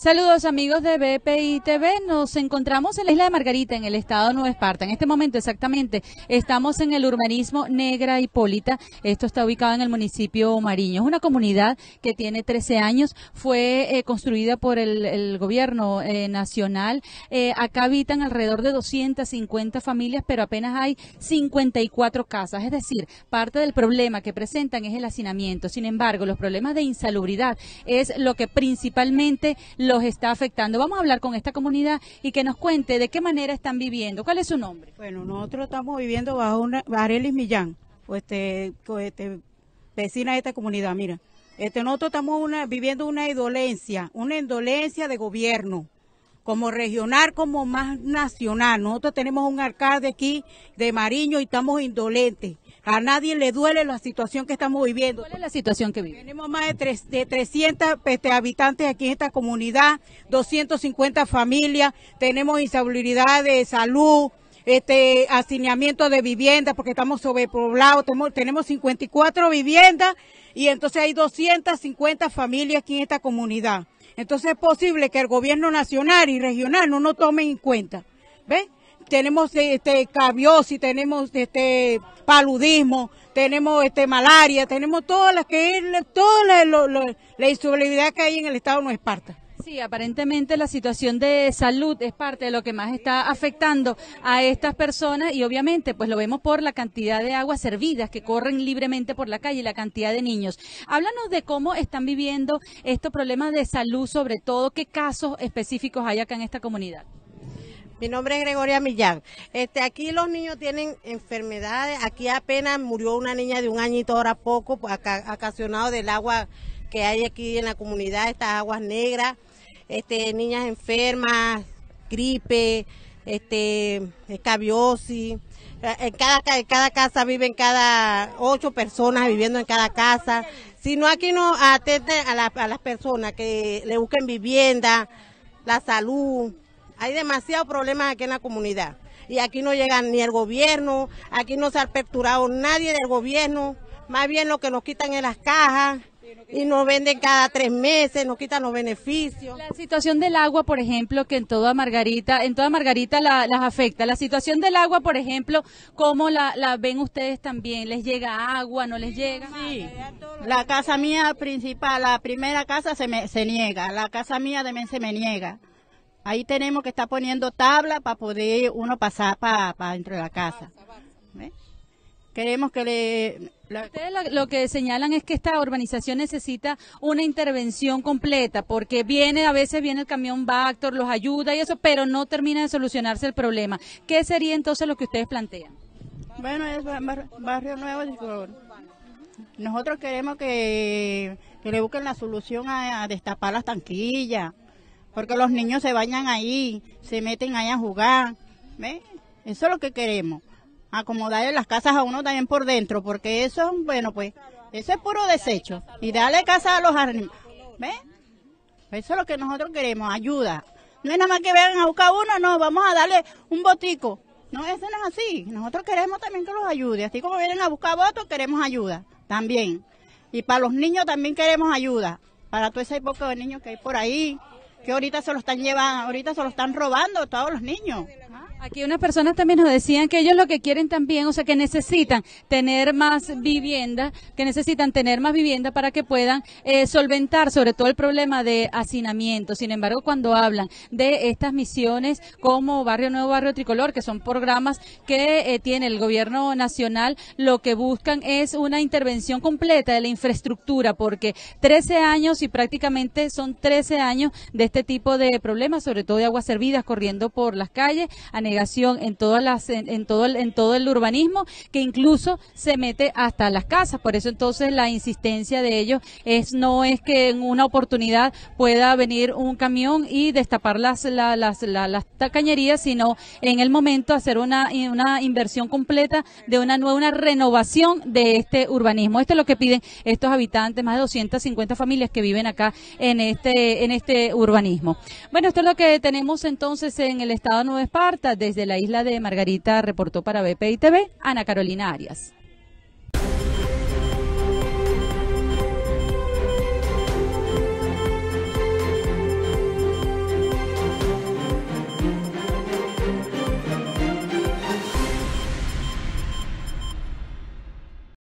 Saludos amigos de BPI TV. Nos encontramos en la isla de Margarita, en el estado de Nueva Esparta. En este momento exactamente estamos en el urbanismo Negra Hipólita. Esto está ubicado en el municipio Mariño. Es una comunidad que tiene 13 años. Fue eh, construida por el, gobierno eh, nacional. Eh, acá habitan alrededor de 250 familias, pero apenas hay 54 casas. Es decir, parte del problema que presentan es el hacinamiento. Sin embargo, los problemas de insalubridad es lo que principalmente los está afectando. Vamos a hablar con esta comunidad y que nos cuente de qué manera están viviendo. ¿Cuál es su nombre? Bueno, nosotros estamos viviendo bajo una Arelis Millán, pues este, este, vecina de esta comunidad, mira. Este, nosotros estamos una, viviendo una indolencia, una indolencia de gobierno, como regional, como más nacional. Nosotros tenemos un alcalde aquí de Mariño y estamos indolentes. A nadie le duele la situación que estamos viviendo. ¿Cuál es la situación que vive? Tenemos más de, tres, de 300 este, habitantes aquí en esta comunidad, 250 familias, tenemos insalubridad de salud, este hacinamiento de viviendas porque estamos sobrepoblados, tenemos, tenemos 54 viviendas y entonces hay 250 familias aquí en esta comunidad. Entonces es posible que el gobierno nacional y regional no nos tomen en cuenta. ¿Ves? tenemos este cabiosis, tenemos este paludismo, tenemos este malaria, tenemos todas las que toda la, la que hay en el estado no Esparta. Sí, aparentemente la situación de salud es parte de lo que más está afectando a estas personas y obviamente pues lo vemos por la cantidad de aguas servidas que corren libremente por la calle y la cantidad de niños. Háblanos de cómo están viviendo estos problemas de salud, sobre todo qué casos específicos hay acá en esta comunidad. Mi nombre es Gregoria Millán. Este, aquí los niños tienen enfermedades. Aquí apenas murió una niña de un añito ahora poco, ocasionado del agua que hay aquí en la comunidad, estas aguas negras. Este, niñas enfermas, gripe, este, escabiosis. En cada, en cada casa viven cada ocho personas viviendo en cada casa. Si no, aquí no atenden a, a las personas que le busquen vivienda, la salud, hay demasiados problemas aquí en la comunidad. Y aquí no llega ni el gobierno, aquí no se ha aperturado nadie del gobierno. Más bien lo que nos quitan en las cajas y nos venden cada tres meses, nos quitan los beneficios. La situación del agua, por ejemplo, que en toda Margarita, en toda Margarita las afecta. La situación del agua, por ejemplo, ¿cómo la, ven ustedes también? ¿Les llega agua, no les llega? Sí, la casa mía principal, la primera casa se, me, se niega, la casa mía también se me niega. Ahí tenemos que estar poniendo tabla para poder uno pasar para dentro de la casa. Queremos que le... Ustedes lo, que señalan es que esta urbanización necesita una intervención completa, porque viene, a veces viene el camión Bactor, los ayuda y eso, pero no termina de solucionarse el problema. ¿Qué sería entonces lo que ustedes plantean? Bueno, es barrio nuevo. Nosotros queremos que, le busquen la solución a destapar las tanquillas porque los niños se bañan ahí, se meten ahí a jugar. ¿Ve? Eso es lo que queremos. Acomodarle las casas a uno también por dentro, porque eso, bueno, pues, eso es puro desecho. Y darle casa a los animales. ¿Ve? Eso es lo que nosotros queremos, ayuda. No es nada más que vengan a buscar uno, no, vamos a darle un botico. No, eso no es así. Nosotros queremos también que los ayude. Así como vienen a buscar votos, queremos ayuda también. Y para los niños también queremos ayuda. Para toda esa época de niños que hay por ahí, que ahorita se lo están llevando, ahorita se lo están robando todos los niños. Aquí unas personas también nos decían que ellos lo que quieren también, o sea, que necesitan tener más vivienda, que necesitan tener más vivienda para que puedan eh, solventar sobre todo el problema de hacinamiento. Sin embargo, cuando hablan de estas misiones como Barrio Nuevo, Barrio Tricolor, que son programas que eh, tiene el gobierno nacional, lo que buscan es una intervención completa de la infraestructura, porque 13 años y prácticamente son 13 años de este tipo de problemas, sobre todo de aguas servidas corriendo por las calles, negación en todas las en, todo el, en todo el urbanismo que incluso se mete hasta las casas. Por eso entonces la insistencia de ellos es no es que en una oportunidad pueda venir un camión y destapar las las, las, cañerías sino en el momento hacer una inversión completa de una nueva renovación de este urbanismo. Esto es lo que piden estos habitantes más de 250 familias que viven acá en este en este urbanismo. Bueno esto es lo que tenemos entonces en el estado de Nueva Esparta desde la isla de Margarita reportó para BPI TV Ana Carolina Arias.